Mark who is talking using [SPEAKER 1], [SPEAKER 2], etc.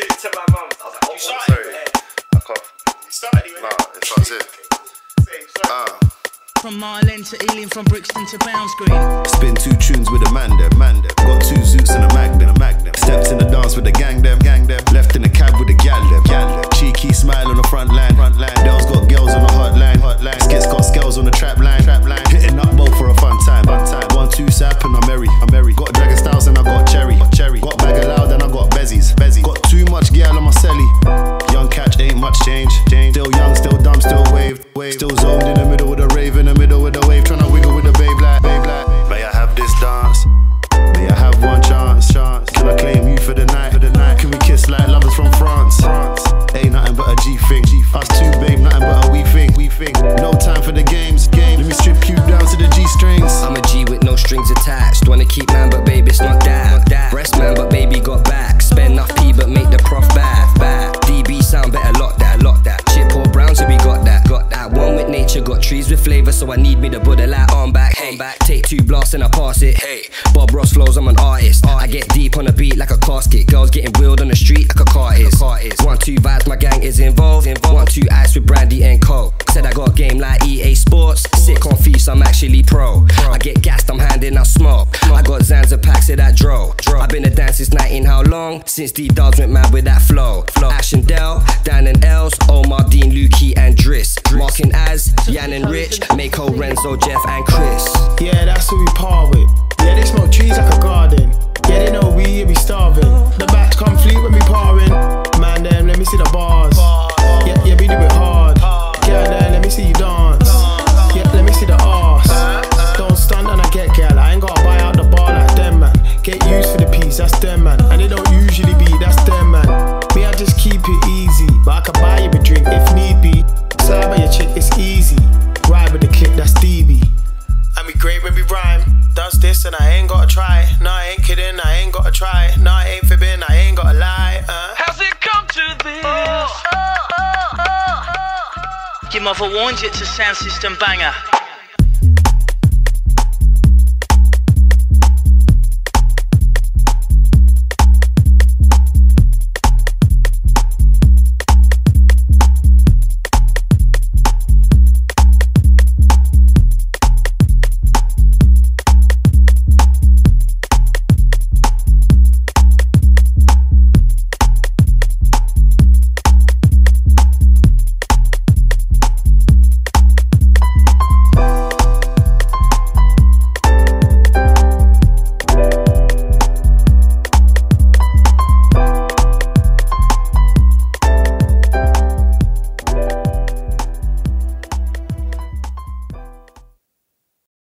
[SPEAKER 1] said it to my mum, I was like, oh,
[SPEAKER 2] I'm sorry. I cough.
[SPEAKER 1] You started it,
[SPEAKER 2] Nah, it starts here. Ah.
[SPEAKER 3] From Marlin to Ealing, from Brixton to Bounds Green.
[SPEAKER 4] Spin two tunes with a man them, man them. Got two zoots and a magnum, magnum. Steps in the dance with the gang them, gang them. Left in the cab with the gal them, gal them. Cheeky smile on the front line, front line. Girls for the games. Game. Let me strip you down to the G strings.
[SPEAKER 5] I'm a G with no strings attached. Wanna keep man, but baby, it's not that. Breast man, but baby got back. Spend enough P, but make the prof bath. Bath. DB sound better, lock that, lock that. Chip or brown, so we got that, got that. One with nature, got trees with flavor, so I need me to put a two blasts and I pass it. Hey, Bob Ross flows, I'm an artist. I get deep on the beat like a casket. Girls getting wheeled on the street like a car is. One two vibes, my gang is involved. One two ice with brandy and coke. Said I got a game like EA Sports. Sick on feast, I'm actually pro. I get gassed, I'm handing out smoke. Zanza packs of that dro. I've been a dance since 19, how long? Since D Dogs went mad with that flow. Ash and Dell, Dan and Els, Omar, Dean, Lukey, and Driss. Marking as Yan and Rich, Mako, Renzo, Jeff, and Chris.
[SPEAKER 6] Yeah, that's who we par with. Yeah, they smoke trees like a garden. Yeah, they know we be starving.
[SPEAKER 3] Your mother warned you it's a sound system banger.